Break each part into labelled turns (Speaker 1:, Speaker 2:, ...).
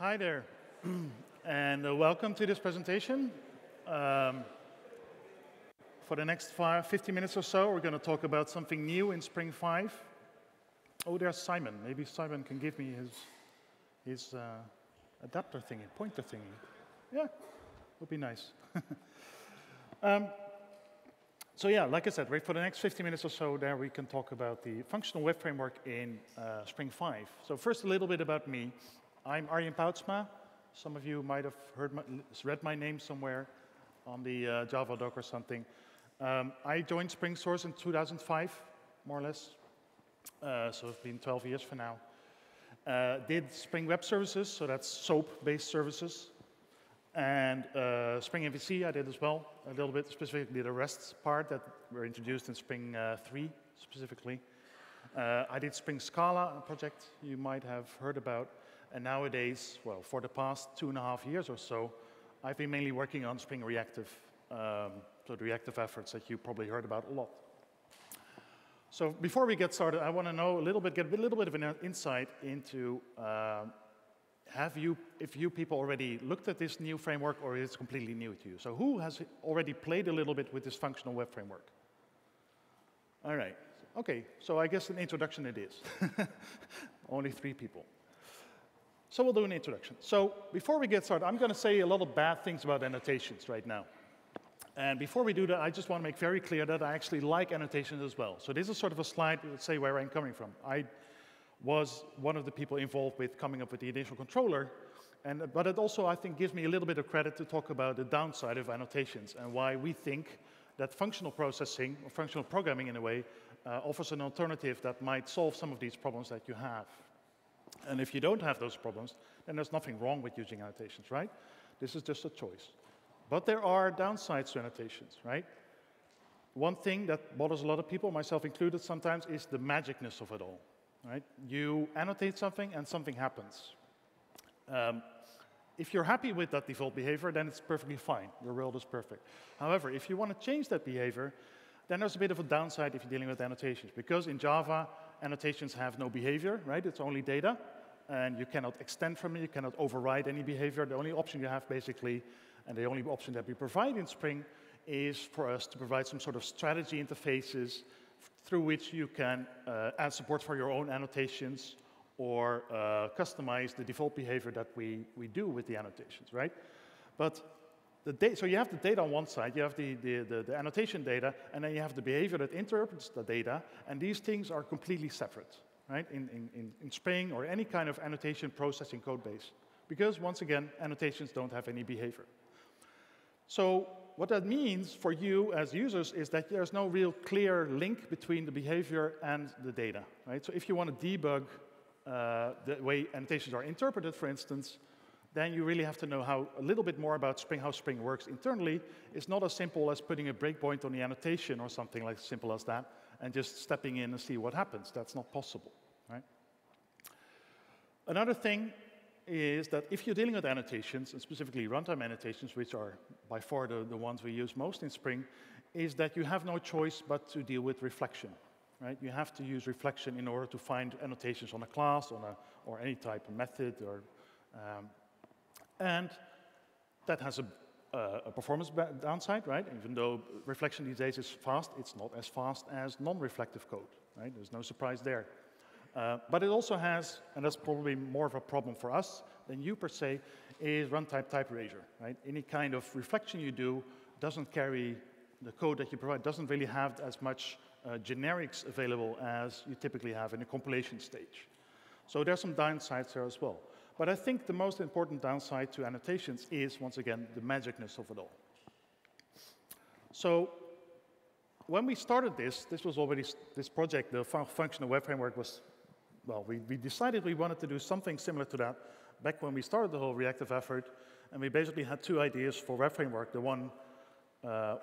Speaker 1: Hi there, and uh, welcome to this presentation. Um, for the next five, 50 minutes or so, we're going to talk about something new in Spring 5. Oh, there's Simon. Maybe Simon can give me his, his uh, adapter thingy, pointer thingy. Yeah, would be nice. um, so yeah, like I said, right, for the next 50 minutes or so, there we can talk about the functional web framework in uh, Spring 5. So first, a little bit about me. I'm Arjen Poutsma. Some of you might have heard my, read my name somewhere on the uh, Javadoc or something. Um, I joined SpringSource in 2005, more or less. Uh, so it's been 12 years for now. Uh, did Spring Web Services, so that's SOAP-based services. And uh, Spring MVC I did as well, a little bit, specifically the REST part that were introduced in Spring uh, 3 specifically. Uh, I did Spring Scala, a project you might have heard about. And nowadays, well, for the past two and a half years or so, I've been mainly working on Spring Reactive, um, so the reactive efforts that you probably heard about a lot. So before we get started, I want to know a little bit, get a little bit of an insight into uh, have you, if you people already looked at this new framework or is it completely new to you? So who has already played a little bit with this functional web framework? All right, okay, so I guess an introduction it is. Only three people. So we'll do an introduction. So before we get started, I'm going to say a lot of bad things about annotations right now. And before we do that, I just want to make very clear that I actually like annotations as well. So this is sort of a slide to say where I'm coming from. I was one of the people involved with coming up with the initial controller, and, but it also, I think, gives me a little bit of credit to talk about the downside of annotations and why we think that functional processing, or functional programming in a way, uh, offers an alternative that might solve some of these problems that you have. And if you don't have those problems, then there's nothing wrong with using annotations, right? This is just a choice. But there are downsides to annotations, right? One thing that bothers a lot of people, myself included sometimes, is the magicness of it all, right? You annotate something and something happens. Um, if you're happy with that default behavior, then it's perfectly fine. Your world is perfect. However, if you want to change that behavior, then there's a bit of a downside if you're dealing with annotations. Because in Java, annotations have no behavior, right? It's only data, and you cannot extend from it, you cannot override any behavior. The only option you have basically, and the only option that we provide in Spring, is for us to provide some sort of strategy interfaces through which you can uh, add support for your own annotations or uh, customize the default behavior that we, we do with the annotations, right? But so you have the data on one side, you have the, the, the, the, annotation data, and then you have the behavior that interprets the data, and these things are completely separate, right, in, in, in Spring or any kind of annotation processing code base. Because, once again, annotations don't have any behavior. So what that means for you as users is that there's no real clear link between the behavior and the data, right? So if you want to debug uh, the way annotations are interpreted, for instance, then you really have to know how, a little bit more about Spring, how Spring works internally. It's not as simple as putting a breakpoint on the annotation or something like simple as that, and just stepping in and see what happens. That's not possible, right? Another thing is that if you're dealing with annotations, and specifically runtime annotations, which are by far the, the ones we use most in Spring, is that you have no choice but to deal with reflection. Right? You have to use reflection in order to find annotations on a class, on a, or any type of method, or um, and that has a, uh, a performance downside, right? Even though reflection these days is fast, it's not as fast as non-reflective code, right? There's no surprise there. Uh, but it also has, and that's probably more of a problem for us than you per se, is runtime type erasure, right? Any kind of reflection you do doesn't carry the code that you provide doesn't really have as much uh, generics available as you typically have in a compilation stage. So there's some downsides there as well. But I think the most important downside to annotations is, once again, the magicness of it all. So when we started this, this was already, this project, the functional web framework was, well, we, we decided we wanted to do something similar to that back when we started the whole reactive effort. And we basically had two ideas for web framework. The one uh,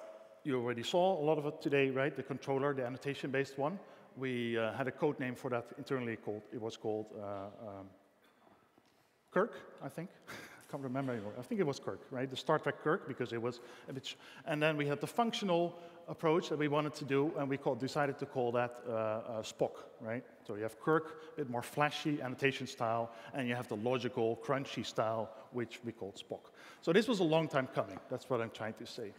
Speaker 1: you already saw a lot of it today, right? The controller, the annotation-based one. We uh, had a code name for that internally called, it was called uh, um, Kirk, I think. I can't remember anymore. I think it was Kirk, right? The Star Trek Kirk, because it was a bit. and then we had the functional approach that we wanted to do, and we called, decided to call that uh, uh, Spock, right? So you have Kirk, a bit more flashy annotation style, and you have the logical, crunchy style, which we called Spock. So this was a long time coming. That's what I'm trying to say.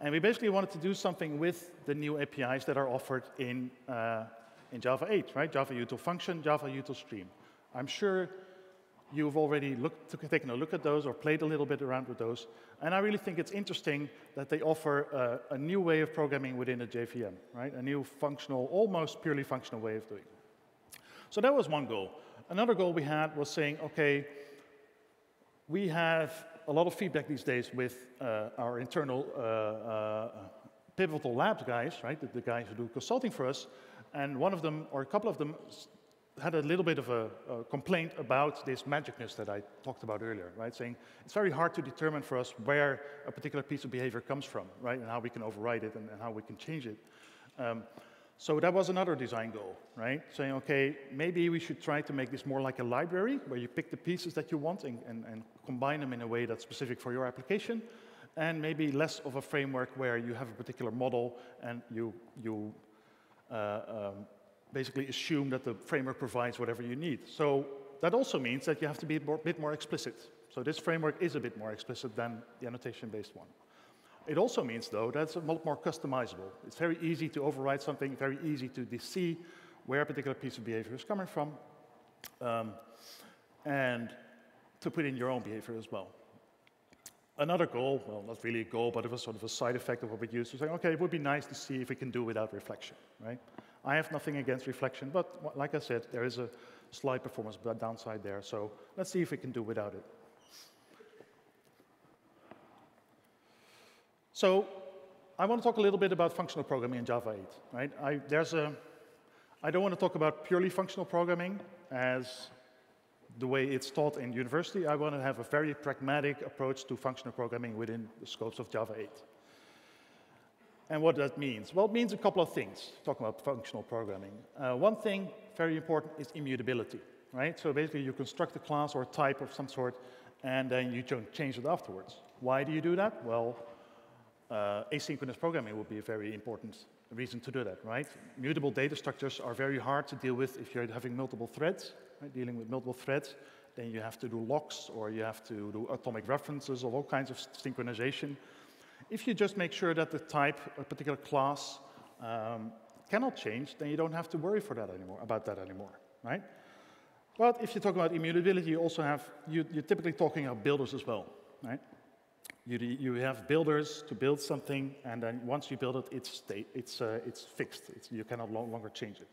Speaker 1: And we basically wanted to do something with the new APIs that are offered in, uh, in Java 8, right? Java util function, Java util stream. I'm sure you've already looked, taken a look at those or played a little bit around with those. And I really think it's interesting that they offer a, a new way of programming within a JVM, right? A new functional, almost purely functional way of doing it. So that was one goal. Another goal we had was saying, okay, we have a lot of feedback these days with uh, our internal uh, uh, Pivotal Labs guys, right? The, the guys who do consulting for us. And one of them, or a couple of them, had a little bit of a, a, complaint about this magicness that I talked about earlier, right? Saying it's very hard to determine for us where a particular piece of behavior comes from, right? And how we can override it and, and how we can change it. Um, so that was another design goal, right? Saying, okay, maybe we should try to make this more like a library where you pick the pieces that you want and, and, and combine them in a way that's specific for your application. And maybe less of a framework where you have a particular model and you, you uh, um, basically assume that the framework provides whatever you need. So that also means that you have to be a bit more explicit. So this framework is a bit more explicit than the annotation-based one. It also means, though, that it's a lot more customizable. It's very easy to override something, very easy to see where a particular piece of behavior is coming from, um, and to put in your own behavior as well. Another goal, well, not really a goal, but it was sort of a side effect of what we used to say, okay, it would be nice to see if we can do without reflection, right? I have nothing against reflection, but like I said, there is a slight performance downside there. So let's see if we can do without it. So I want to talk a little bit about functional programming in Java 8. Right? I, there's a, I don't want to talk about purely functional programming as the way it's taught in university. I want to have a very pragmatic approach to functional programming within the scopes of Java 8. And what that means? Well, it means a couple of things, talking about functional programming. Uh, one thing, very important, is immutability, right? So basically, you construct a class or a type of some sort, and then you change it afterwards. Why do you do that? Well, uh, asynchronous programming would be a very important reason to do that, right? Mutable data structures are very hard to deal with if you're having multiple threads, right? Dealing with multiple threads, then you have to do locks, or you have to do atomic references of all kinds of synchronization. If you just make sure that the type, a particular class, um, cannot change, then you don't have to worry for that anymore, about that anymore, right? But if you talk about immutability, you also have, you, are typically talking about builders as well, right? You, you have builders to build something, and then once you build it, it's, state, it's, uh, it's fixed. It's, you cannot no longer change it.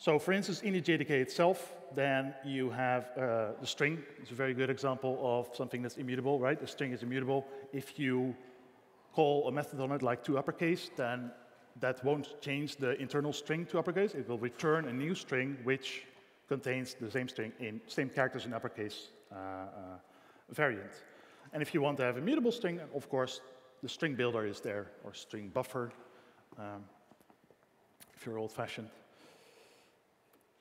Speaker 1: So for instance, in the JDK itself, then you have uh, the string. It's a very good example of something that's immutable, right? The string is immutable. If you call a method on it like to uppercase, then that won't change the internal string to uppercase. It will return a new string which contains the same string in same characters in uppercase uh, uh, variant. And if you want to have a mutable string, of course, the string builder is there, or string buffer, um, if you're old-fashioned.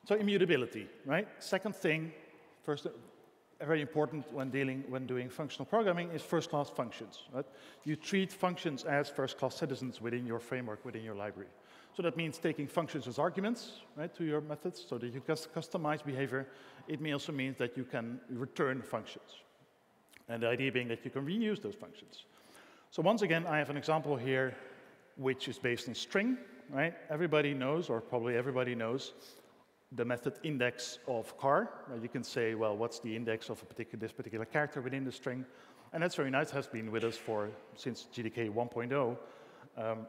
Speaker 1: So immutability, right? Second thing, first, very important when dealing when doing functional programming is first-class functions. Right? You treat functions as first-class citizens within your framework, within your library. So that means taking functions as arguments right, to your methods so that you can customize behavior. It may also mean that you can return functions. And the idea being that you can reuse those functions. So once again, I have an example here which is based on string. Right? Everybody knows, or probably everybody knows, the method index of car. you can say, well, what's the index of particular, this particular character within the string? And that's very nice, has been with us for since JDK 1.0. Um,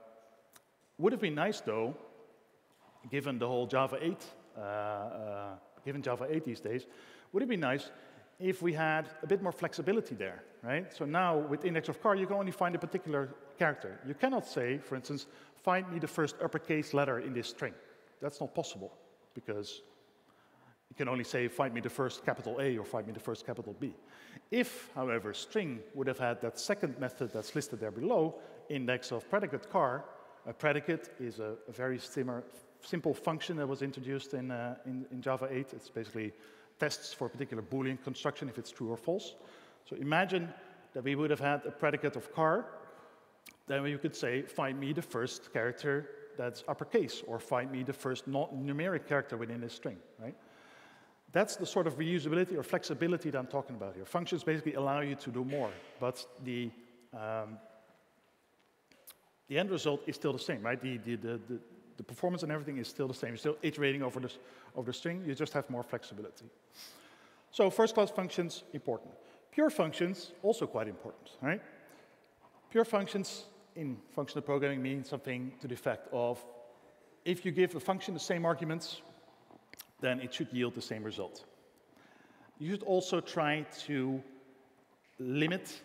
Speaker 1: would have been nice, though, given the whole Java 8, uh, uh, given Java 8 these days, would it be nice if we had a bit more flexibility there, right? So now with index of car, you can only find a particular character. You cannot say, for instance, find me the first uppercase letter in this string. That's not possible because you can only say, find me the first capital A or find me the first capital B. If, however, string would have had that second method that's listed there below, index of predicate car, a predicate is a, a very simple function that was introduced in, uh, in, in, Java 8. It's basically tests for a particular Boolean construction if it's true or false. So imagine that we would have had a predicate of car, then you could say, find me the first character that's uppercase, or find me the first numeric character within this string, right? That's the sort of reusability or flexibility that I'm talking about here. Functions basically allow you to do more, but the, um, the end result is still the same, right? The, the, the, the, the performance and everything is still the same. You're still iterating over, this, over the string, you just have more flexibility. So first-class functions, important. Pure functions, also quite important, right? Pure functions in functional programming mean something to the effect of if you give a function the same arguments, then it should yield the same result. You should also try to limit,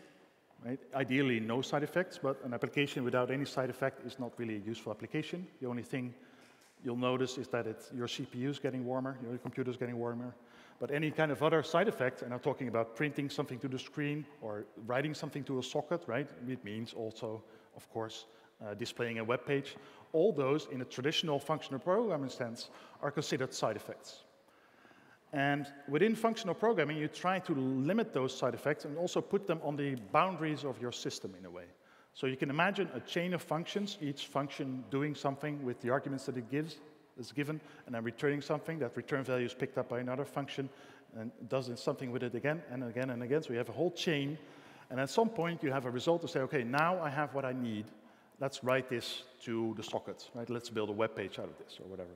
Speaker 1: right? ideally no side effects, but an application without any side effect is not really a useful application. The only thing you'll notice is that your CPU is getting warmer, your computer is getting warmer, but any kind of other side effect, and I'm talking about printing something to the screen or writing something to a socket, right? It means also, of course, uh, displaying a web page. All those, in a traditional functional programming sense, are considered side effects. And within functional programming, you try to limit those side effects and also put them on the boundaries of your system in a way. So you can imagine a chain of functions, each function doing something with the arguments that it gives, is given, and then returning something. That return value is picked up by another function and does something with it again and again and again. So you have a whole chain. And at some point, you have a result to say, OK, now I have what I need. Let's write this to the socket. Right? Let's build a web page out of this or whatever.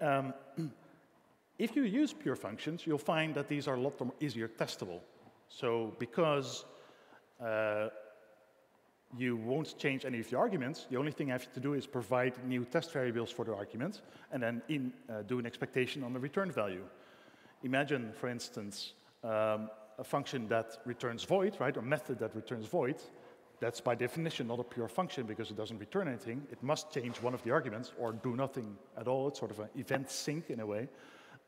Speaker 1: Um, if you use pure functions, you'll find that these are a lot more easier testable. So because uh, you won't change any of the arguments. The only thing I have to do is provide new test variables for the arguments and then in, uh, do an expectation on the return value. Imagine, for instance, um, a function that returns void, right, or method that returns void. That's by definition not a pure function because it doesn't return anything. It must change one of the arguments or do nothing at all. It's sort of an event sink in a way.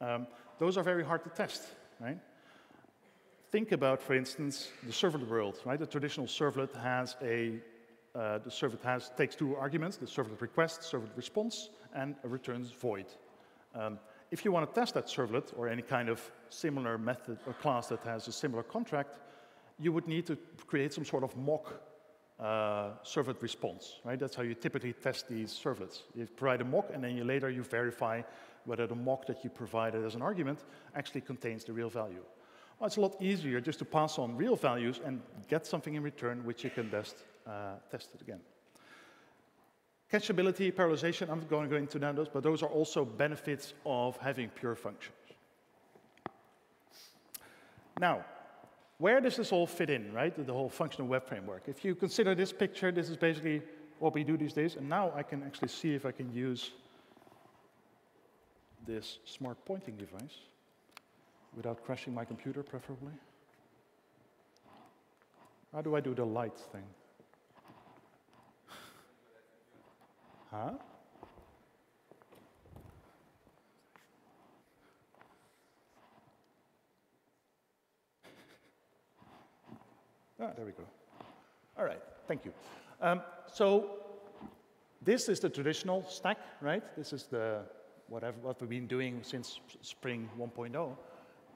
Speaker 1: Um, those are very hard to test, right? think about, for instance, the servlet world, right? The traditional servlet has a, uh, the servlet has, takes two arguments, the servlet request, servlet response, and returns void. Um, if you want to test that servlet or any kind of similar method or class that has a similar contract, you would need to create some sort of mock uh, servlet response, right? That's how you typically test these servlets. You provide a mock, and then you later you verify whether the mock that you provided as an argument actually contains the real value. Well, it's a lot easier just to pass on real values and get something in return which you can best uh, test it again. Cacheability, parallelization, I'm going to go into those, but those are also benefits of having pure functions. Now, where does this all fit in, right? The whole functional web framework. If you consider this picture, this is basically what we do these days, and now I can actually see if I can use this smart pointing device without crashing my computer, preferably. How do I do the light thing? Huh? Ah, there we go. All right, thank you. Um, so this is the traditional stack, right? This is the whatever what we've been doing since Spring 1.0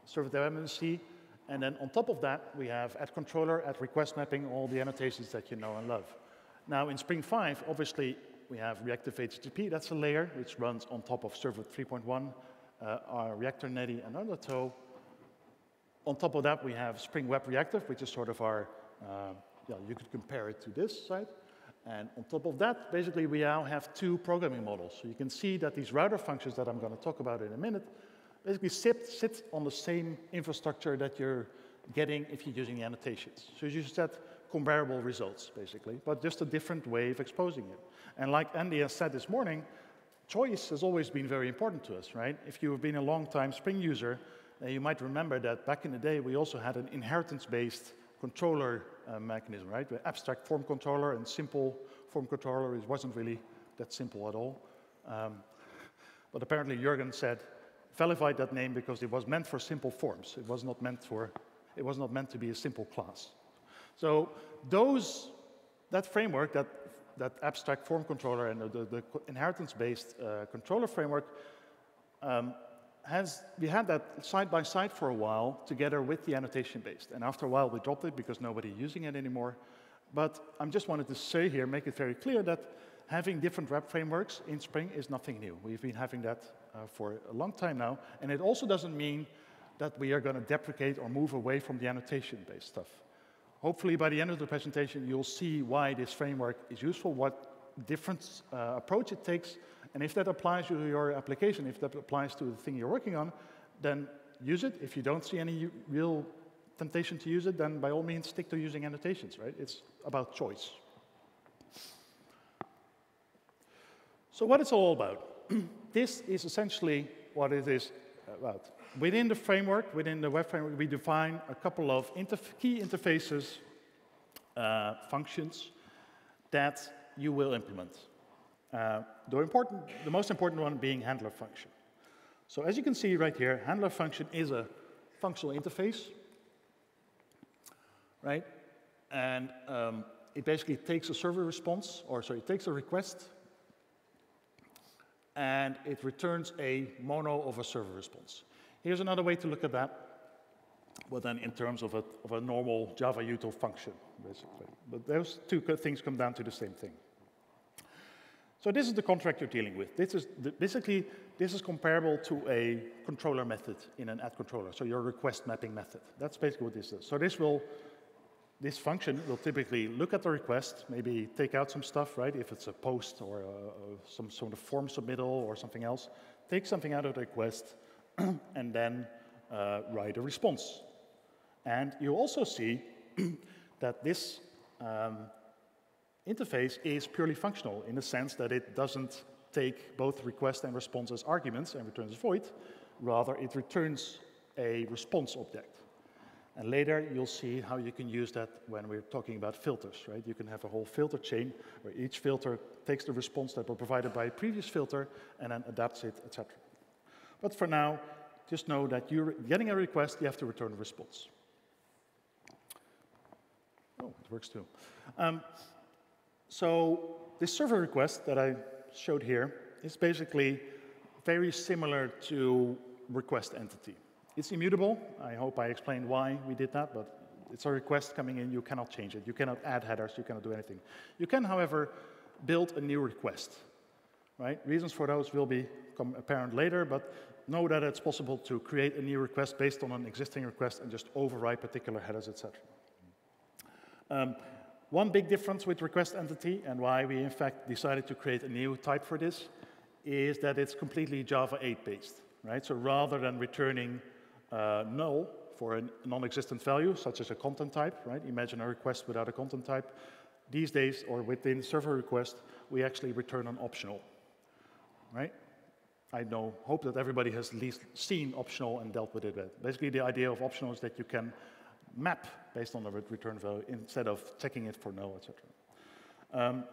Speaker 1: server dependency. And then on top of that, we have at controller, at request mapping, all the annotations that you know and love. Now in Spring 5, obviously, we have reactive HTTP. That's a layer which runs on top of Servlet 3.1, uh, our Reactor Netty and Undertow. On top of that, we have Spring Web Reactive, which is sort of our, uh, yeah, you could compare it to this side. And on top of that, basically, we now have two programming models. So you can see that these router functions that I'm going to talk about in a minute basically sit, sit on the same infrastructure that you're getting if you're using the annotations. So as you get comparable results, basically, but just a different way of exposing it. And like Andy has said this morning, choice has always been very important to us, right? If you've been a long time Spring user, uh, you might remember that back in the day, we also had an inheritance-based controller uh, mechanism, right? The abstract form controller and simple form controller, it wasn't really that simple at all. Um, but apparently Juergen said, validated that name because it was meant for simple forms. It was not meant for, it was not meant to be a simple class. So those, that framework, that, that abstract form controller and the, the, inheritance-based uh, controller framework um, has, we had that side by side for a while together with the annotation based. And after a while, we dropped it because nobody using it anymore. But I am just wanted to say here, make it very clear that having different web frameworks in Spring is nothing new. We've been having that uh, for a long time now. And it also doesn't mean that we are going to deprecate or move away from the annotation-based stuff. Hopefully, by the end of the presentation, you'll see why this framework is useful, what different uh, approach it takes, and if that applies to your application, if that applies to the thing you're working on, then use it. If you don't see any real temptation to use it, then by all means stick to using annotations, right? It's about choice. So what it's all about. this is essentially what it is about. Within the framework, within the web framework, we define a couple of interf key interfaces, uh, functions, that you will implement. Uh, the, important, the most important one being handler function. So as you can see right here, handler function is a functional interface, right? And um, it basically takes a server response, or sorry, it takes a request, and it returns a mono of a server response. Here's another way to look at that, but then in terms of a, of a normal Java util function, basically. But those two things come down to the same thing. So this is the contract you're dealing with. This is the, basically, this is comparable to a controller method in an add controller, so your request mapping method. That's basically what this is. So this will, this function will typically look at the request, maybe take out some stuff, right? If it's a post or a, some sort of form submittal or something else, take something out of the request and then uh, write a response. And you also see that this um, interface is purely functional in the sense that it doesn't take both request and response as arguments and returns void. Rather, it returns a response object. And later, you'll see how you can use that when we're talking about filters, right? You can have a whole filter chain where each filter takes the response that was provided by a previous filter and then adapts it, etc. But for now, just know that you're getting a request, you have to return a response. Oh, it works too. Um, so this server request that I showed here is basically very similar to request entity. It's immutable. I hope I explained why we did that, but it's a request coming in. You cannot change it. You cannot add headers. You cannot do anything. You can, however, build a new request. Right? Reasons for those will become apparent later, but know that it's possible to create a new request based on an existing request and just override particular headers, etc. Um, one big difference with request entity and why we in fact decided to create a new type for this is that it's completely Java 8 based, right? So rather than returning uh, null for a non-existent value, such as a content type, right? Imagine a request without a content type. These days, or within server request, we actually return an optional, right? I know, hope that everybody has at least seen optional and dealt with it. Basically, the idea of optional is that you can map based on the return value instead of checking it for null, etc. Um,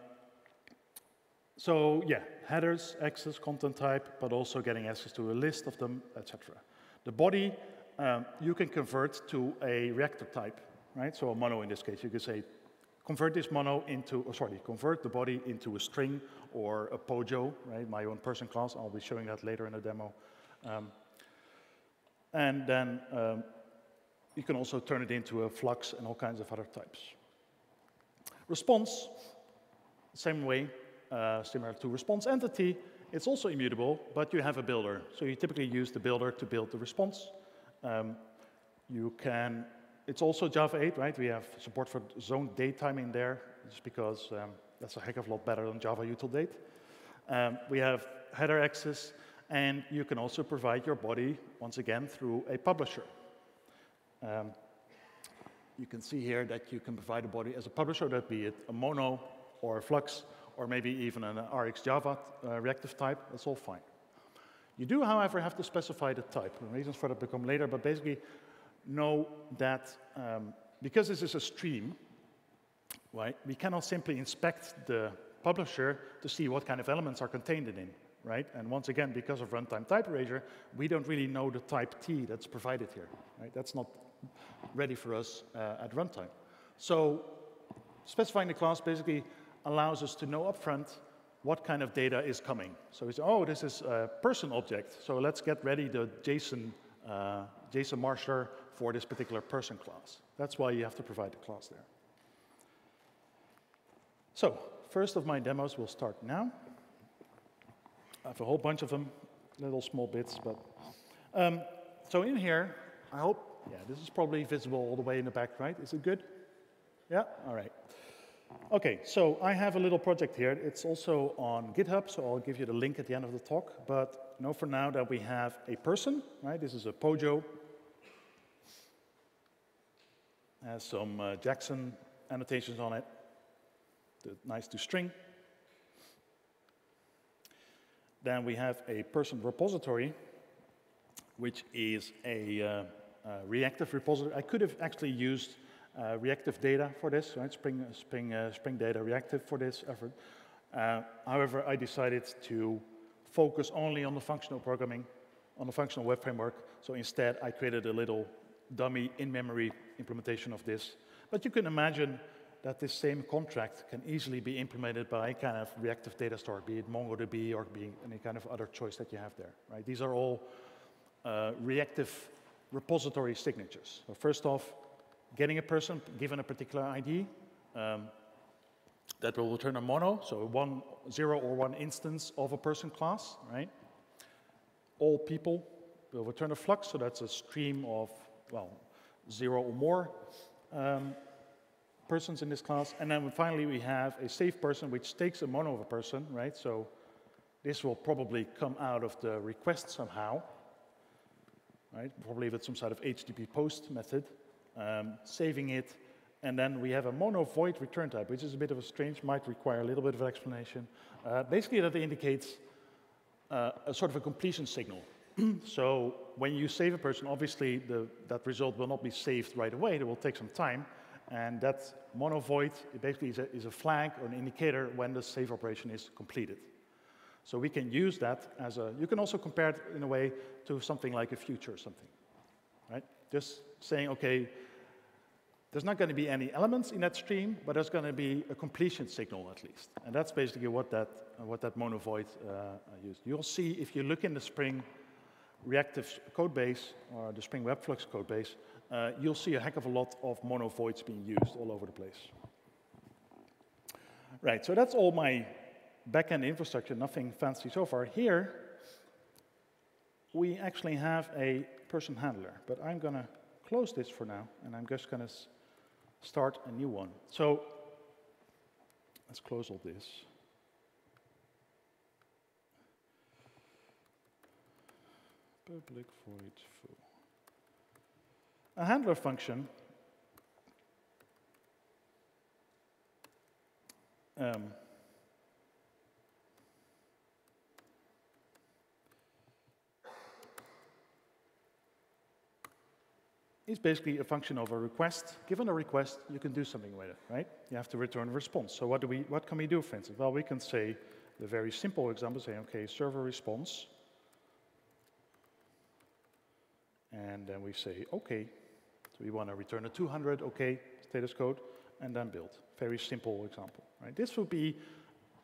Speaker 1: so yeah, headers, access, content type, but also getting access to a list of them, etc. The body um, you can convert to a reactor type, right? So a mono in this case, you can say convert this mono into, oh, sorry, convert the body into a string or a POJO, right? My own person class. I'll be showing that later in the demo. Um, and then um, you can also turn it into a flux and all kinds of other types. Response, same way, uh, similar to response entity, it's also immutable, but you have a builder. So you typically use the builder to build the response. Um, you can, it's also Java 8, right? We have support for zone date in there, just because um, that's a heck of a lot better than Java util date. Um, we have header access, and you can also provide your body, once again, through a publisher. Um, you can see here that you can provide a body as a publisher, that be it a mono or a flux, or maybe even an RxJava uh, reactive type, that's all fine. You do, however, have to specify the type. The reasons for that become later, but basically know that um, because this is a stream, right, we cannot simply inspect the publisher to see what kind of elements are contained in it, right? And once again, because of runtime type erasure, we don't really know the type T that's provided here, right? That's not ready for us uh, at runtime. So specifying the class basically allows us to know upfront what kind of data is coming. So we say, oh, this is a person object. So let's get ready the JSON, uh, JSON marshaller for this particular person class. That's why you have to provide the class there. So first of my demos will start now. I have a whole bunch of them, little small bits, but um, so in here, I hope, yeah, this is probably visible all the way in the back, right? Is it good? Yeah, all right. Okay, so I have a little project here. It's also on GitHub, so I'll give you the link at the end of the talk. But know for now that we have a person, right? This is a Pojo. Has some uh, Jackson annotations on it. The nice to string. Then we have a person repository, which is a uh, uh, reactive repository. I could have actually used uh, reactive data for this, right? Spring, Spring, uh, Spring Data reactive for this effort. Uh, however, I decided to focus only on the functional programming, on the functional web framework. So instead, I created a little dummy in-memory implementation of this. But you can imagine that this same contract can easily be implemented by any kind of reactive data store, be it MongoDB or be any kind of other choice that you have there, right? These are all uh, reactive repository signatures. So first off, getting a person given a particular ID um, that will return a mono, so one zero or one instance of a person class, right? All people will return a flux, so that's a stream of, well, zero or more um, persons in this class. And then finally, we have a safe person, which takes a mono of a person, right? So this will probably come out of the request somehow, right? Probably with some sort of HTTP post method, um, saving it. And then we have a mono void return type, which is a bit of a strange, might require a little bit of an explanation. Uh, basically, that indicates uh, a sort of a completion signal. so when you save a person, obviously the, that result will not be saved right away. It will take some time. And that mono void basically is a, is a flag or an indicator when the save operation is completed. So we can use that as a, you can also compare it in a way to something like a future or something, right? Just saying, okay, there's not going to be any elements in that stream, but there's going to be a completion signal at least. And that's basically what that, uh, what that mono void uh, used. You'll see if you look in the Spring reactive code base or the Spring Webflux code base, uh, you'll see a heck of a lot of mono voids being used all over the place. Right, so that's all my backend infrastructure, nothing fancy so far. Here, we actually have a person handler, but I'm going to close this for now, and I'm just going to start a new one. So let's close all this. Public void full. A handler function um, is basically a function of a request. Given a request, you can do something with it, right? You have to return a response. So what, do we, what can we do, for instance? Well, we can say the very simple example, say, okay, server response. And then we say, okay, so we want to return a 200, okay, status code, and then build. Very simple example, right? This would be,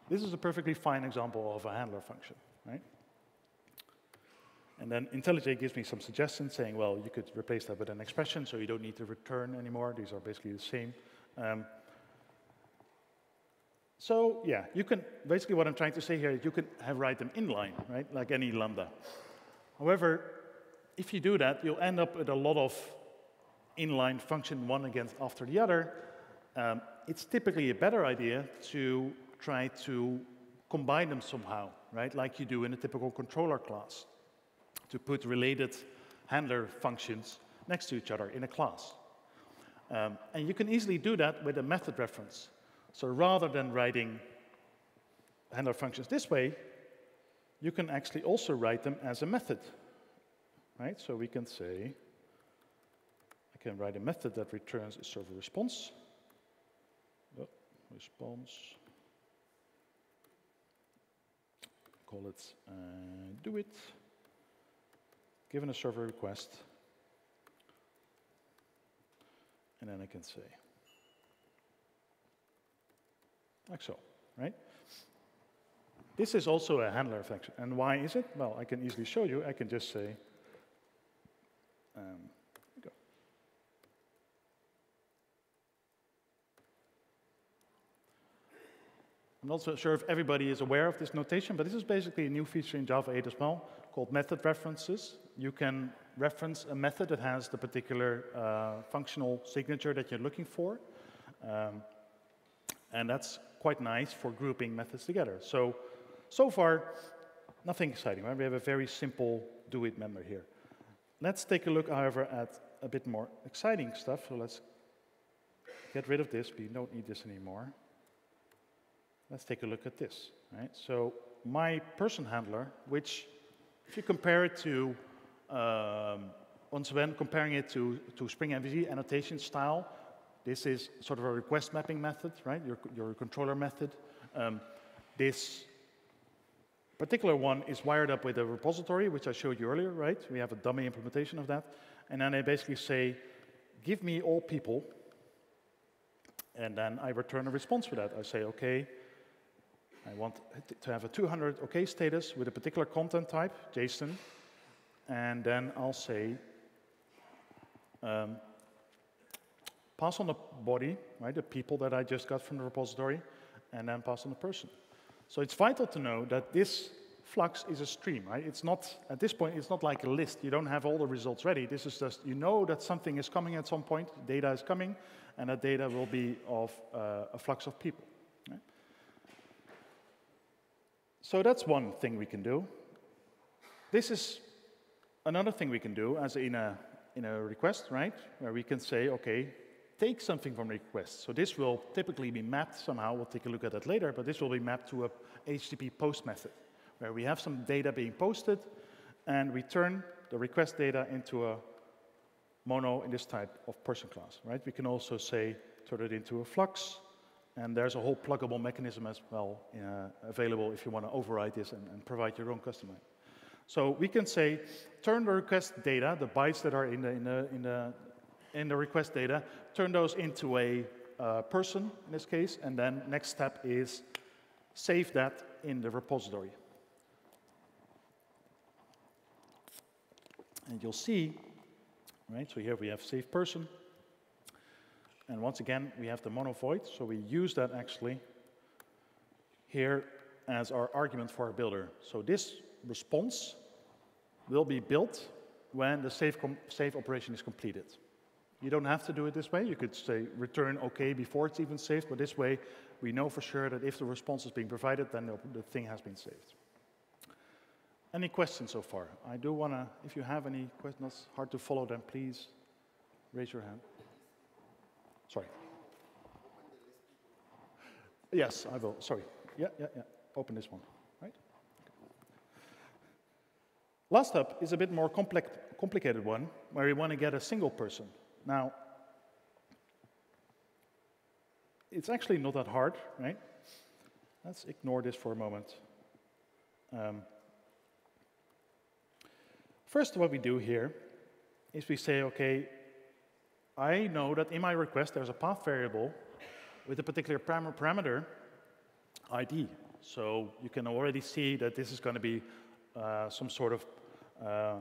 Speaker 1: this is a perfectly fine example of a handler function, right? And then IntelliJ gives me some suggestions saying, well, you could replace that with an expression, so you don't need to return anymore. These are basically the same. Um, so yeah, you can, basically what I'm trying to say here is you can have write them inline, right, like any Lambda. However, if you do that, you'll end up with a lot of inline function one against after the other. Um, it's typically a better idea to try to combine them somehow, right, like you do in a typical controller class to put related handler functions next to each other in a class. Um, and you can easily do that with a method reference. So rather than writing handler functions this way, you can actually also write them as a method. Right? So we can say, I can write a method that returns a server response. Oh, response. Call it uh, do it given a server request, and then I can say, like so, right? This is also a handler function. And why is it? Well, I can easily show you. I can just say, um, go. I'm not so sure if everybody is aware of this notation, but this is basically a new feature in Java 8 as well, called method references. You can reference a method that has the particular uh, functional signature that you're looking for. Um, and that's quite nice for grouping methods together. So, so far, nothing exciting, right? We have a very simple do it member here. Let's take a look, however, at a bit more exciting stuff. So let's get rid of this. We don't need this anymore. Let's take a look at this, right? So my person handler, which if you compare it to, um, once again, comparing it to, to Spring MVC annotation style, this is sort of a request mapping method, right? Your, your controller method. Um, this particular one is wired up with a repository, which I showed you earlier, right? We have a dummy implementation of that. And then I basically say, give me all people. And then I return a response for that. I say, okay, I want to have a 200 OK status with a particular content type, JSON. And then I'll say, um, pass on the body, right, the people that I just got from the repository, and then pass on the person. So it's vital to know that this flux is a stream, right? It's not, at this point, it's not like a list. You don't have all the results ready. This is just, you know that something is coming at some point, data is coming, and that data will be of uh, a flux of people. Right? So that's one thing we can do. This is another thing we can do as in a, in a request, right? Where we can say, okay, take something from request. So this will typically be mapped somehow, we'll take a look at that later, but this will be mapped to a HTTP post method, where we have some data being posted and return the request data into a mono in this type of person class, right? We can also say, turn it into a flux, and there's a whole pluggable mechanism as well uh, available if you want to override this and, and provide your own custom. So we can say, turn the request data, the bytes that are in the, in the, in the in the request data, turn those into a uh, person in this case, and then next step is save that in the repository. And you'll see, right, so here we have save person, and once again, we have the mono void, so we use that actually here as our argument for our builder. So this response will be built when the save, save operation is completed. You don't have to do it this way. You could say return OK before it's even saved, but this way we know for sure that if the response is being provided, then the, the thing has been saved. Any questions so far? I do want to, if you have any questions, hard to follow them, please raise your hand. Sorry. Yes, I will. Sorry. Yeah, yeah, yeah. Open this one. Right. Last up is a bit more complex, complicated one, where we want to get a single person. Now, it's actually not that hard, right? Let's ignore this for a moment. Um, first, what we do here is we say, okay, I know that in my request there's a path variable with a particular param parameter ID. So you can already see that this is going to be uh, some sort of uh,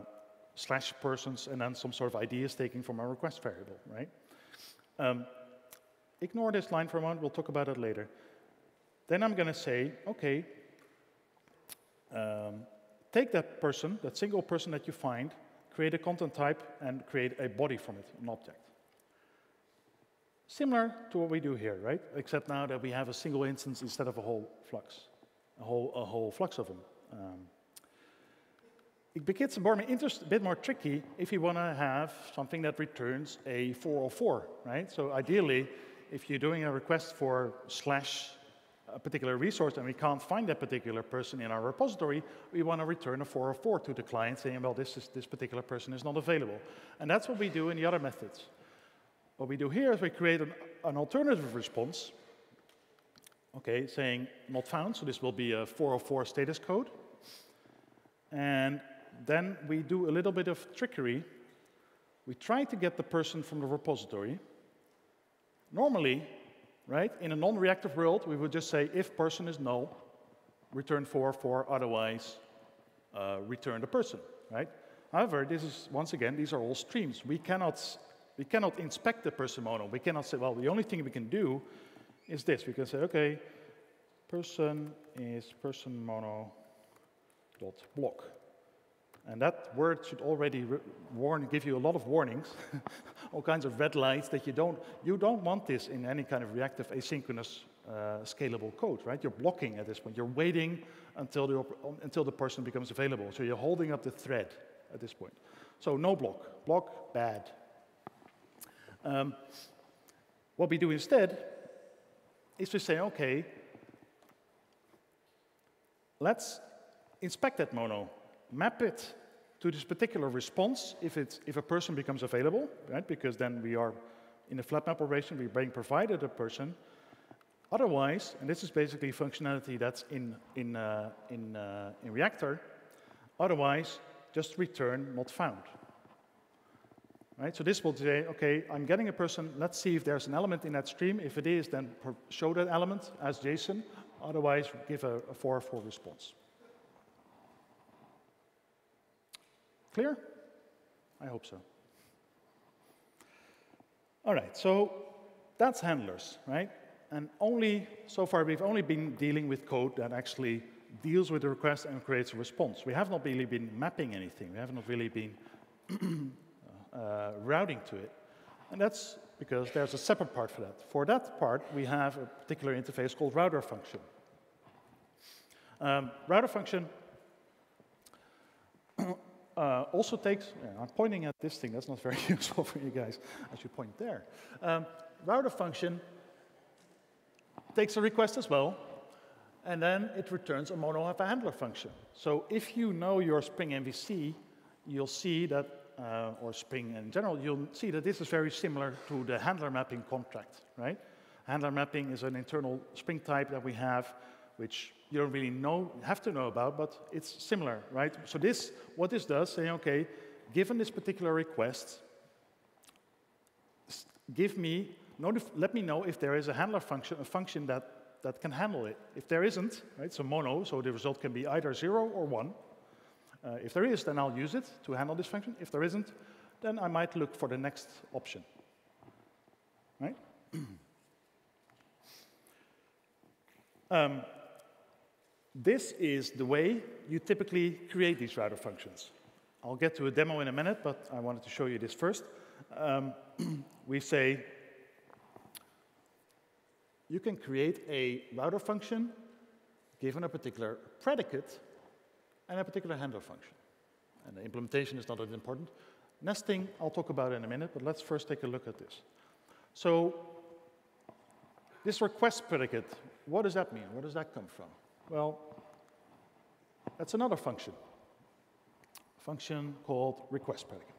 Speaker 1: slash persons and then some sort of ID is taken from our request variable, right? Um, ignore this line for a moment, we'll talk about it later. Then I'm going to say, okay, um, take that person, that single person that you find, create a content type, and create a body from it, an object. Similar to what we do here, right? Except now that we have a single instance instead of a whole flux, a whole, a whole flux of them. Um, it gets a bit more tricky if you want to have something that returns a 404, right? So ideally, if you're doing a request for slash a particular resource and we can't find that particular person in our repository, we want to return a 404 to the client saying, well, this, is, this particular person is not available. And that's what we do in the other methods. What we do here is we create an, an alternative response, okay, saying not found, so this will be a 404 status code. And then we do a little bit of trickery. We try to get the person from the repository. Normally, right, in a non-reactive world, we would just say if person is null, return 404, otherwise uh, return the person, right? However, this is, once again, these are all streams. We cannot, we cannot inspect the person mono. We cannot say, well, the only thing we can do is this. We can say, okay, person is person mono dot block. And that word should already warn, give you a lot of warnings, all kinds of red lights that you don't, you don't want this in any kind of reactive asynchronous uh, scalable code, right? You're blocking at this point. You're waiting until the, until the person becomes available. So you're holding up the thread at this point. So no block. Block, bad. Um, what we do instead is to say, okay, let's inspect that mono, map it to this particular response if, it's, if a person becomes available, right? Because then we are in a flat map operation, we're being provided a person. Otherwise, and this is basically functionality that's in, in, uh, in, uh, in Reactor, otherwise, just return not found. Right? So this will say, okay, I'm getting a person, let's see if there's an element in that stream. If it is, then show that element as JSON. Otherwise, give a, a 404 response. Clear? I hope so. All right, so that's handlers, right? And only, so far, we've only been dealing with code that actually deals with the request and creates a response. We have not really been mapping anything. We have not really been uh, routing to it. And that's because there's a separate part for that. For that part, we have a particular interface called router function. Um, router function uh, also takes, yeah, I'm pointing at this thing, that's not very useful for you guys. I should point there. Um, router function takes a request as well, and then it returns a mono handler function. So if you know your Spring MVC, you'll see that, uh, or Spring in general, you'll see that this is very similar to the handler mapping contract, right? Handler mapping is an internal Spring type that we have, which you don't really know, have to know about, but it's similar, right? So this, what this does, saying, okay, given this particular request, give me, let me know if there is a handler function, a function that that can handle it. If there isn't, right, so mono, so the result can be either zero or one. Uh, if there is, then I'll use it to handle this function. If there isn't, then I might look for the next option, right? um, this is the way you typically create these router functions. I'll get to a demo in a minute, but I wanted to show you this first. Um, we say you can create a router function given a particular predicate and a particular handler function. And the implementation is not that important. Nesting, I'll talk about in a minute, but let's first take a look at this. So this request predicate, what does that mean? Where does that come from? Well, that's another function, a function called request predicate.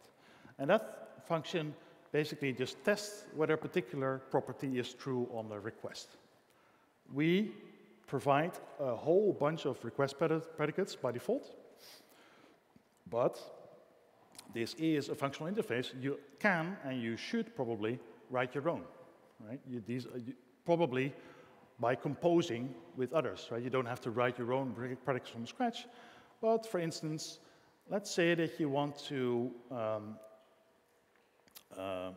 Speaker 1: And that function basically just tests whether a particular property is true on the request. We provide a whole bunch of request predicates by default, but this is a functional interface. You can and you should probably write your own, right? You, these, you, probably by composing with others, right? You don't have to write your own predicates from scratch, but for instance, let's say that you want to um, uh,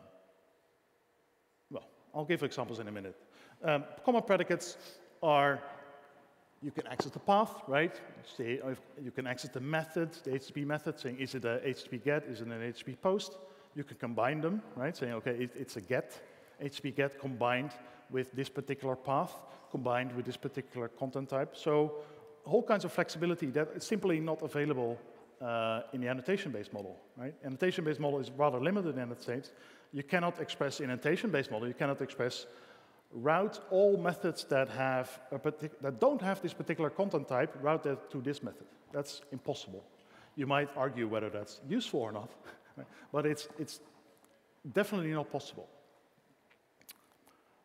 Speaker 1: well, I'll give examples in a minute. Um, common predicates are you can access the path, right? Say, you can access the method, the HTTP method, saying is it a HTTP get, is it an HTTP post? You can combine them, right? Saying, okay, it, it's a get, HTTP get combined with this particular path, combined with this particular content type. So whole kinds of flexibility that is simply not available uh, in the annotation-based model, right? Annotation-based model is rather limited in that sense. You cannot express in annotation-based model, you cannot express route all methods that have that don't have this particular content type, route that to this method. That's impossible. You might argue whether that's useful or not, but it's, it's definitely not possible.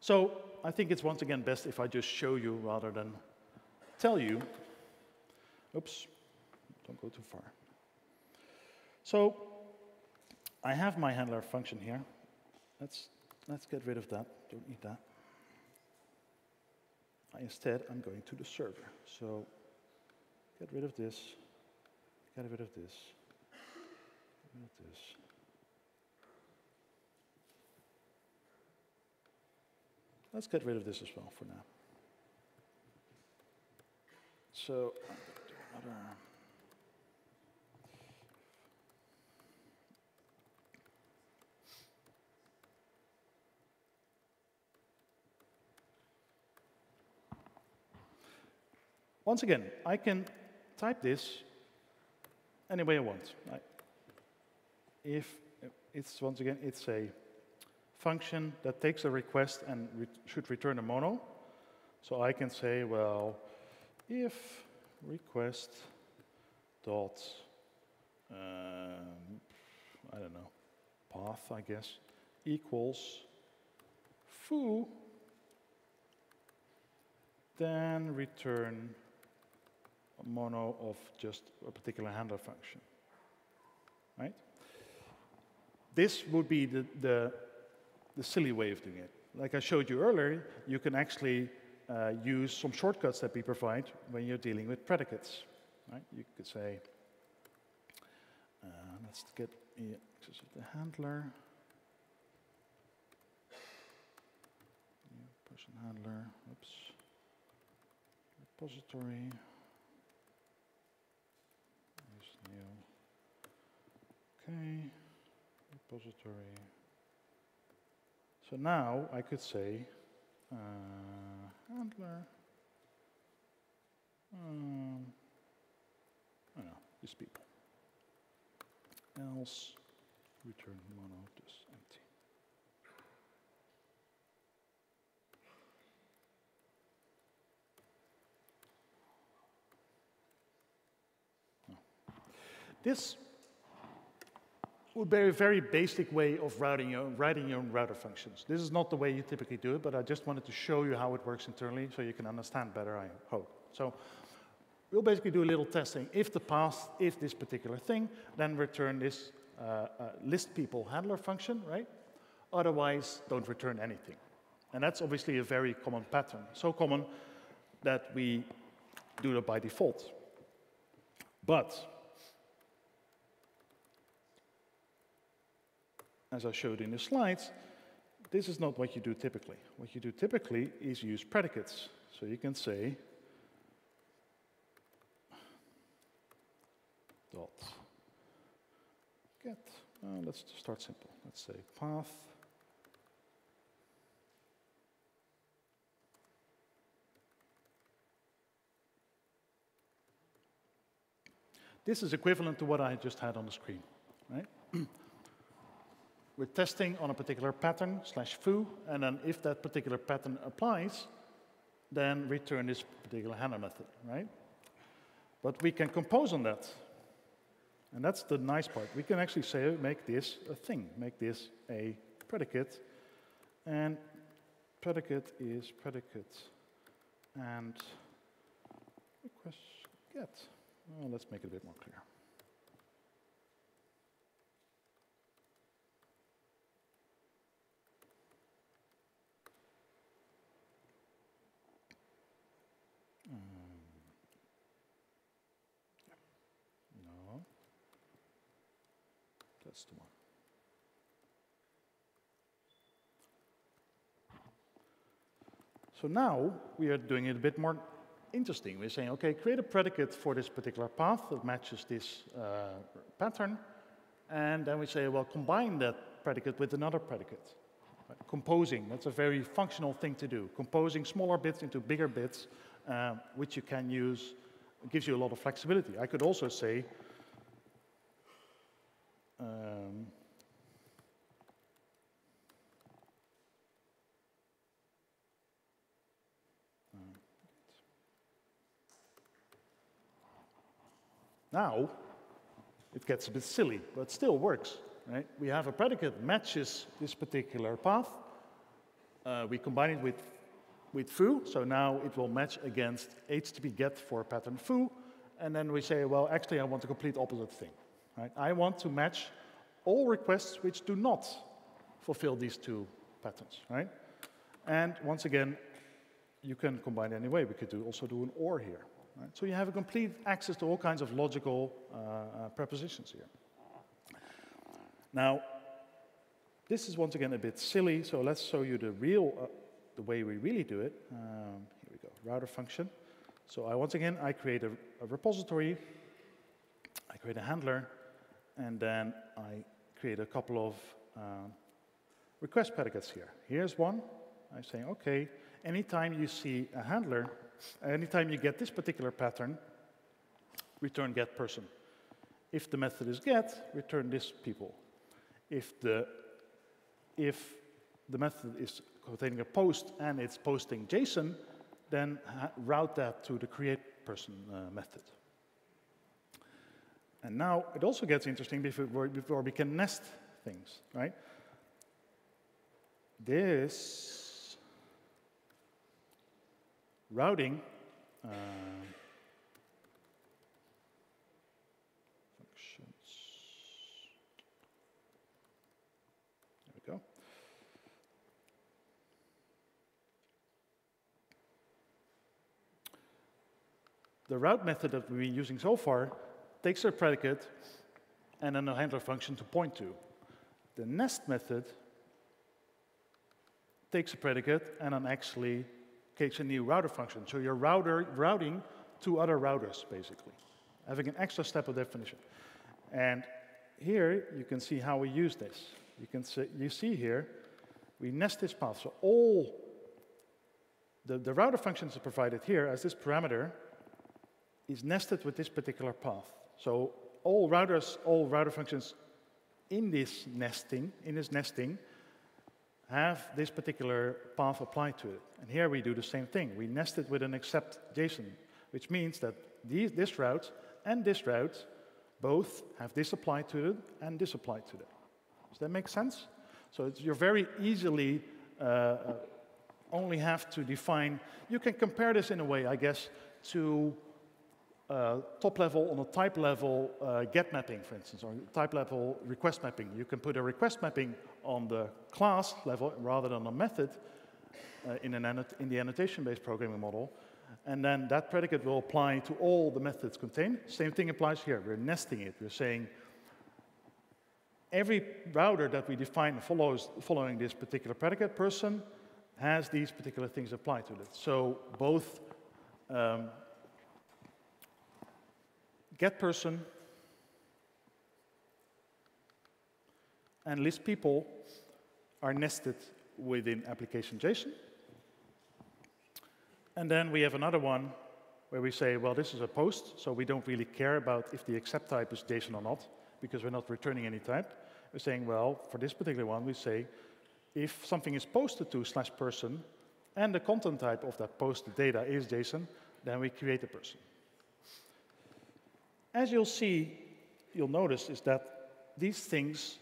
Speaker 1: So I think it's once again best if I just show you rather than tell you. Oops, don't go too far. So I have my handler function here. Let's, let's get rid of that. Don't need that. Instead, I'm going to the server. So get rid of this, get rid of this, get rid of this. Let's get rid of this as well for now. So I'm going to do another. Once again, I can type this any way I want. If it's once again, it's a function that takes a request and re should return a mono. So I can say, well, if request dot, um, I don't know, path, I guess, equals foo, then return mono of just a particular handler function, right? This would be the, the the silly way of doing it. Like I showed you earlier, you can actually uh, use some shortcuts that we provide when you're dealing with predicates. Right? You could say, uh, let's get access of the handler. Person handler, oops. Repository. Use new. Okay, repository. So now I could say uh, handler, um, I don't know, these people. Else return mono just empty. This would be a very basic way of routing your, writing your own router functions. This is not the way you typically do it, but I just wanted to show you how it works internally so you can understand better, I hope. So we'll basically do a little testing. If the path, if this particular thing, then return this uh, uh, list people handler function, right? Otherwise, don't return anything. And that's obviously a very common pattern. So common that we do that by default. But as I showed in the slides, this is not what you do typically. What you do typically is use predicates. So you can say dot get, uh, let's start simple. Let's say path This is equivalent to what I just had on the screen, right? we're testing on a particular pattern slash foo, and then if that particular pattern applies, then return this particular handler method, right? But we can compose on that. And that's the nice part. We can actually say, make this a thing, make this a predicate. And predicate is predicate and request get. Well, let's make it a bit more clear. So now we are doing it a bit more interesting. We're saying, okay, create a predicate for this particular path that matches this uh, pattern. And then we say, well, combine that predicate with another predicate. Right? Composing, that's a very functional thing to do. Composing smaller bits into bigger bits, uh, which you can use, gives you a lot of flexibility. I could also say, um, now, it gets a bit silly, but still works. Right? We have a predicate matches this particular path. Uh, we combine it with, with foo, so now it will match against HTTP get for pattern foo. And then we say, well, actually, I want a complete opposite thing. Right? I want to match all requests which do not fulfill these two patterns. Right? And once again, you can combine anyway. We could do, also do an OR here. Right? So you have a complete access to all kinds of logical uh, uh, prepositions here. Now, this is once again a bit silly, so let's show you the real, uh, the way we really do it. Um, here we go, router function. So I, once again, I create a, a repository, I create a handler, and then I create a couple of um, request predicates here. Here's one. I'm saying, okay, anytime you see a handler, anytime you get this particular pattern, return get person. If the method is get, return this people. If the, if the method is containing a post and it's posting JSON, then route that to the create person uh, method. And now it also gets interesting before, before we can nest things, right? This routing uh, functions. There we go. The route method that we've been using so far takes a predicate and then a handler function to point to. The nest method takes a predicate and then actually takes a new router function. So you're router, routing to other routers, basically, having an extra step of definition. And here you can see how we use this. You can see, you see here, we nest this path. So all the, the router functions are provided here as this parameter is nested with this particular path. So all routers, all router functions in this nesting, in this nesting, have this particular path applied to it. And here we do the same thing. We nest it with an accept JSON, which means that these, this route and this route both have this applied to it and this applied to it. Does that make sense? So you're very easily uh, uh, only have to define, you can compare this in a way, I guess, to uh, top level on a type level uh, get mapping, for instance, or type level request mapping. You can put a request mapping on the class level rather than a method uh, in, an in the annotation-based programming model. And then that predicate will apply to all the methods contained. Same thing applies here. We're nesting it. We're saying every router that we define follows, following this particular predicate person has these particular things applied to it. So both um, get person and list people are nested within application JSON. And then we have another one where we say, well, this is a post, so we don't really care about if the accept type is JSON or not, because we're not returning any type. We're saying, well, for this particular one, we say, if something is posted to slash person, and the content type of that posted data is JSON, then we create a person. As you'll see, you'll notice is that these things,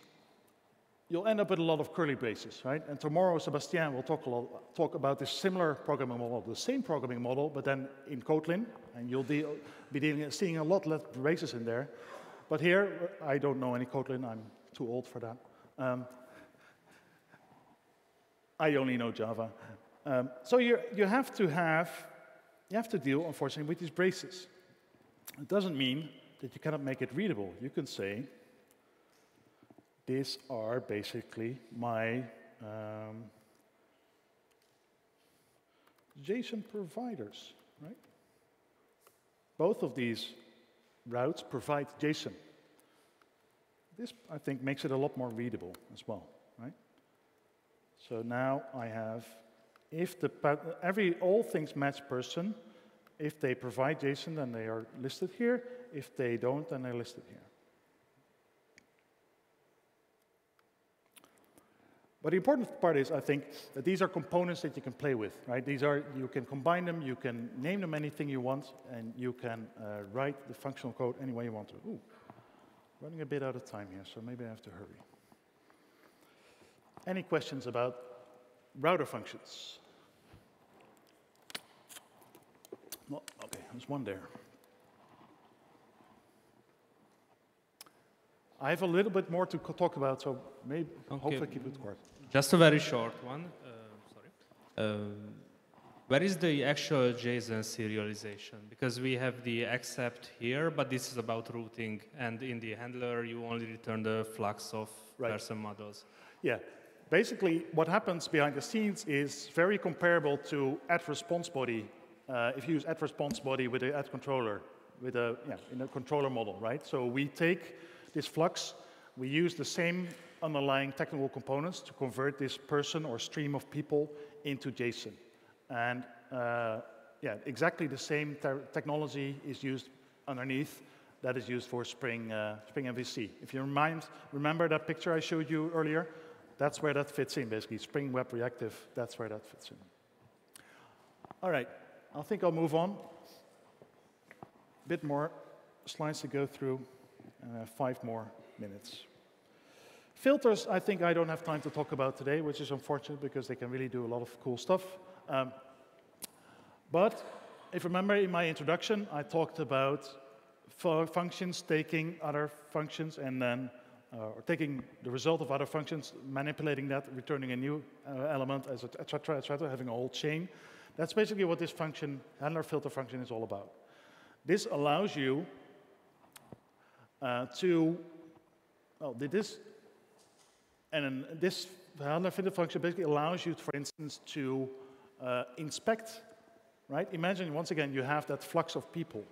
Speaker 1: you'll end up with a lot of curly braces, right? And tomorrow, Sebastian will talk, a lot, talk about this similar programming model, the same programming model, but then in Kotlin, and you'll be dealing, seeing a lot less braces in there. But here, I don't know any Kotlin, I'm too old for that. Um, I only know Java. Um, so you, you have to have, you have to deal, unfortunately, with these braces. It doesn't mean that you cannot make it readable. You can say, these are basically my um, JSON providers, right? Both of these routes provide JSON. This, I think, makes it a lot more readable as well, right? So now I have, if the every all things match person, if they provide JSON, then they are listed here. If they don't, then they're listed here. But the important part is, I think, that these are components that you can play with, right? These are, you can combine them, you can name them anything you want, and you can uh, write the functional code any way you want to. Ooh, running a bit out of time here, so maybe I have to hurry. Any questions about router functions? Well, okay, there's one there. I have a little bit more to talk about, so maybe okay. hopefully keep it short.
Speaker 2: Just a very short one. Uh, sorry. Uh, Where is the actual JSON serialization? Because we have the accept here, but this is about routing, and in the handler, you only return the flux of right. person models.
Speaker 1: Yeah. Basically, what happens behind the scenes is very comparable to add response body. Uh, if you use add response body with an add controller, with a yeah, in a controller model, right? So we take this flux, we use the same underlying technical components to convert this person or stream of people into JSON. And uh, yeah, exactly the same te technology is used underneath that is used for Spring, uh, Spring MVC. If you remind, remember that picture I showed you earlier, that's where that fits in, basically. Spring Web Reactive, that's where that fits in. All right, I think I'll move on. A bit more slides to go through, uh, five more minutes. Filters, I think I don't have time to talk about today, which is unfortunate because they can really do a lot of cool stuff. Um, but if you remember in my introduction, I talked about functions taking other functions and then uh, or taking the result of other functions, manipulating that, returning a new uh, element, etc., etc., having a whole chain. That's basically what this function, handler filter function, is all about. This allows you uh, to, well, this, and this handler filter function basically allows you, for instance, to uh, inspect, right? Imagine, once again, you have that flux of people.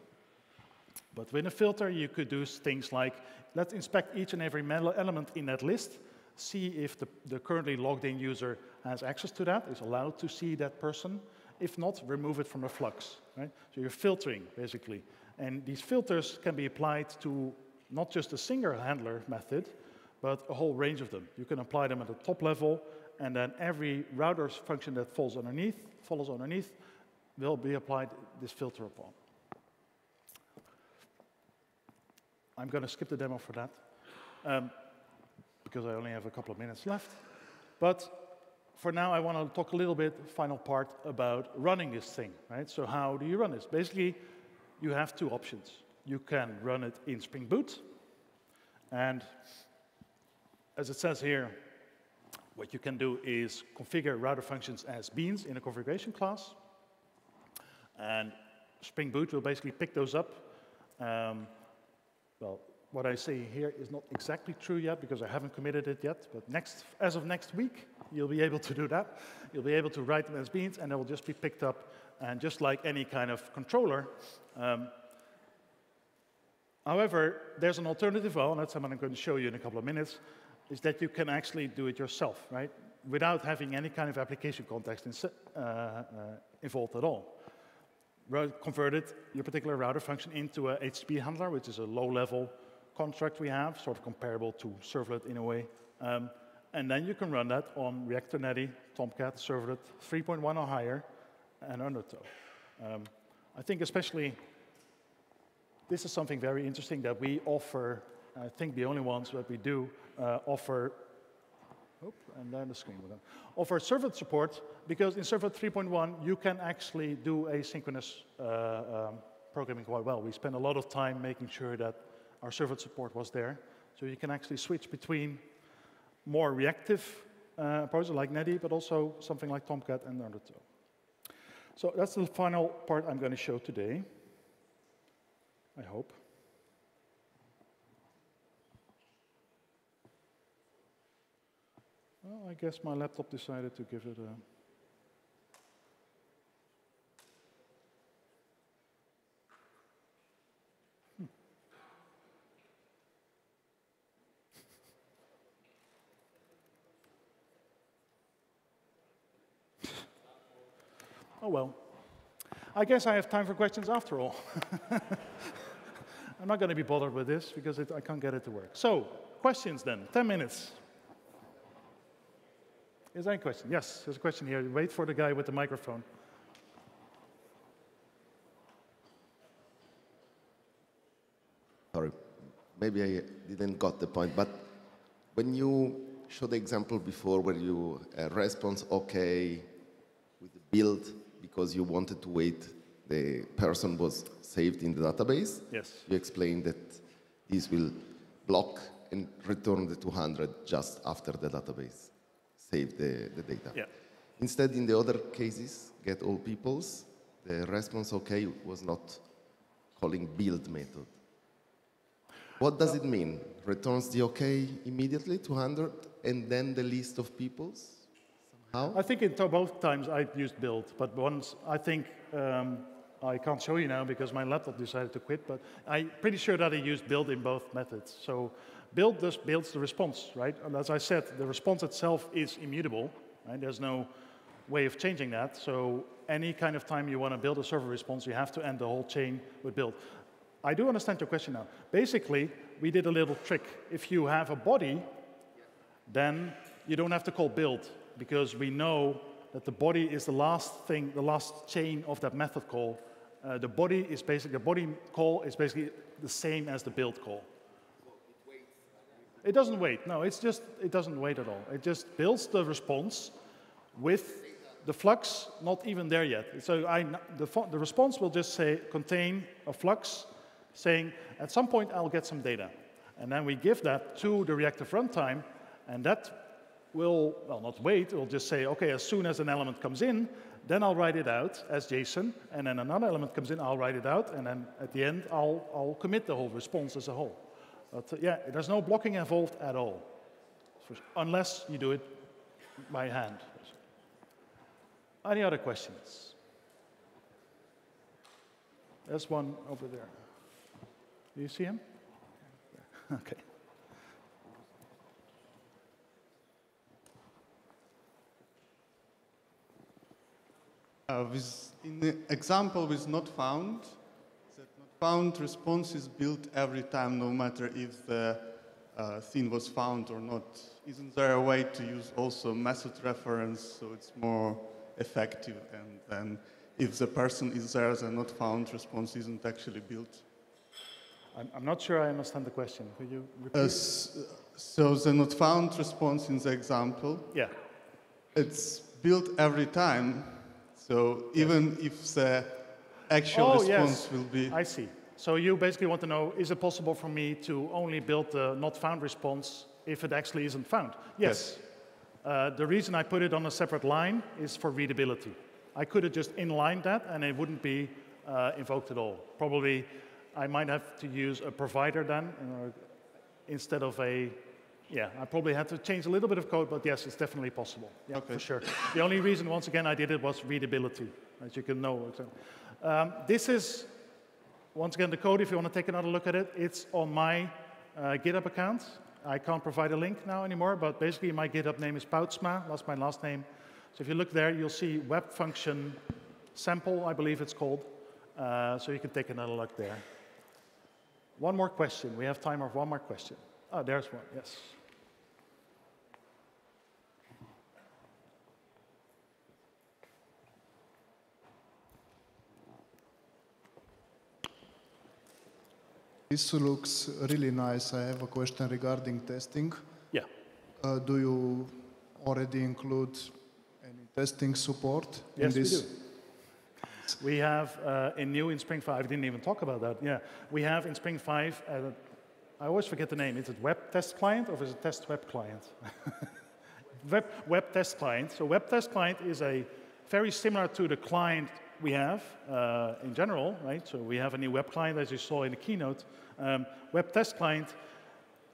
Speaker 1: But with a filter, you could do things like, let's inspect each and every element in that list, see if the, the currently logged in user has access to that, is allowed to see that person. If not, remove it from the flux, right? So you're filtering, basically. And these filters can be applied to not just a single handler method, but a whole range of them. You can apply them at the top level, and then every router function that falls underneath, follows underneath, will be applied this filter upon. I'm going to skip the demo for that, um, because I only have a couple of minutes left. But for now, I want to talk a little bit, final part, about running this thing, right? So how do you run this? Basically, you have two options. You can run it in Spring Boot, and as it says here, what you can do is configure router functions as beans in a configuration class. And Spring Boot will basically pick those up. Um, well, what I say here is not exactly true yet because I haven't committed it yet, but next, as of next week, you'll be able to do that. You'll be able to write them as beans, and they will just be picked up. And just like any kind of controller, um, however, there's an alternative, well, and that's what I'm going to show you in a couple of minutes, is that you can actually do it yourself, right? Without having any kind of application context in, uh, uh, involved at all. Converted your particular router function into a HTTP handler, which is a low-level contract we have, sort of comparable to Servlet in a way. Um, and then you can run that on Reactor Netty, Tomcat, Servlet 3.1 or higher, and Undertow. Um, I think especially this is something very interesting that we offer I think the only ones that we do uh, offer, and then the screen will go, offer servlet support because in Servlet 3.1 you can actually do asynchronous uh, um, programming quite well. We spent a lot of time making sure that our servlet support was there. So you can actually switch between more reactive uh, approaches like Netty, but also something like Tomcat and Undertow. So that's the final part I'm going to show today, I hope. Well, I guess my laptop decided to give it a... oh well. I guess I have time for questions after all. I'm not going to be bothered with this because it, I can't get it to work. So, questions then, 10 minutes. Is there any question? Yes, there's a question here. Wait for the guy with the microphone.
Speaker 3: Sorry, maybe I didn't got the point, but when you showed the example before where you uh, response OK with the build because you wanted to wait the person was saved in the database.
Speaker 1: Yes.
Speaker 3: You explained that this will block and return the 200 just after the database save the, the data.
Speaker 1: Yeah.
Speaker 3: Instead, in the other cases, get all peoples, the response OK was not calling build method. What does it mean? Returns the OK immediately, 200, and then the list of peoples? Somehow?
Speaker 1: I think in both times I used build, but once I think um, I can't show you now because my laptop decided to quit, but I'm pretty sure that I used build in both methods. So build just builds the response, right? And as I said, the response itself is immutable, right? There's no way of changing that. So any kind of time you want to build a server response, you have to end the whole chain with build. I do understand your question now. Basically, we did a little trick. If you have a body, then you don't have to call build because we know that the body is the last thing, the last chain of that method call. Uh, the body is basically, the body call is basically the same as the build call. It doesn't wait. No, it's just, it doesn't wait at all. It just builds the response with the flux not even there yet. So I, the, the response will just say, contain a flux saying, at some point I'll get some data. And then we give that to the reactive runtime, and that will, well, not wait, it will just say, okay, as soon as an element comes in, then I'll write it out as JSON, and then another element comes in, I'll write it out, and then at the end, I'll, I'll commit the whole response as a whole. But uh, yeah, there's no blocking involved at all, unless you do it by hand. Any other questions? There's one over there. Do you see him? Okay.
Speaker 4: Uh, with, in the example with not found, that not found response is built every time, no matter if the uh, thing was found or not. Isn't there a way to use also method reference so it's more effective and then if the person is there, the not found response isn't actually built?
Speaker 1: I'm, I'm not sure I understand the question. Could you repeat?
Speaker 4: Uh, so the not found response in the example,
Speaker 1: yeah.
Speaker 4: it's built every time. So yes. even if the actual
Speaker 1: oh,
Speaker 4: response
Speaker 1: yes.
Speaker 4: will be...
Speaker 1: I see. So you basically want to know, is it possible for me to only build the not found response if it actually isn't found? Yes. yes. Uh, the reason I put it on a separate line is for readability. I could have just inlined that and it wouldn't be uh, invoked at all. Probably I might have to use a provider then instead of a, yeah, I probably had to change a little bit of code, but yes, it's definitely possible. Yeah, okay. for sure. the only reason, once again, I did it was readability, as you can know. Um, this is, once again, the code, if you want to take another look at it, it's on my uh, GitHub account. I can't provide a link now anymore, but basically my GitHub name is Poutsma, that's my last name. So if you look there, you'll see web function sample, I believe it's called. Uh, so you can take another look there. One more question. We have time for one more question. Oh, there's one, yes.
Speaker 5: This looks really nice. I have a question regarding testing.
Speaker 1: Yeah.
Speaker 5: Uh, do you already include any testing support
Speaker 1: yes,
Speaker 5: in this?
Speaker 1: We do. We have uh, in new in Spring 5, I didn't even talk about that. Yeah, we have in Spring 5, uh, I always forget the name. Is it web test client or is it test web client? web, web test client. So web test client is a very similar to the client we have uh, in general, right? So we have a new web client, as you saw in the keynote. Um, web test client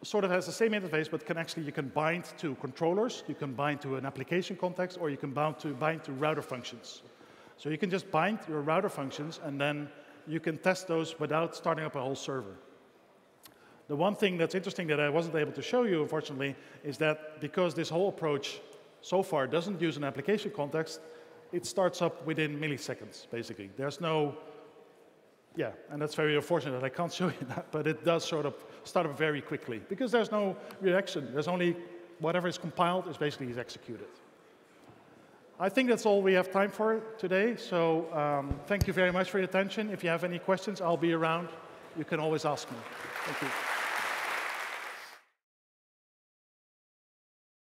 Speaker 1: sort of has the same interface, but can actually you can bind to controllers, you can bind to an application context, or you can bind to bind to router functions. So you can just bind your router functions and then you can test those without starting up a whole server. The one thing that's interesting that I wasn't able to show you, unfortunately, is that because this whole approach so far doesn't use an application context, it starts up within milliseconds, basically. There's no, yeah, and that's very unfortunate that I can't show you that, but it does sort of start up very quickly because there's no reaction. There's only whatever is compiled is basically is executed. I think that's all we have time for today. So um, thank you very much for your attention. If you have any questions, I'll be around. You can always ask me. Thank you.